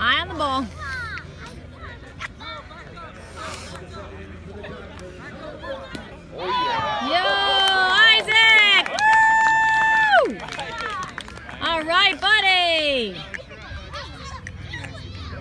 Eye on the ball. Yo, Isaac! Woo! All right, buddy.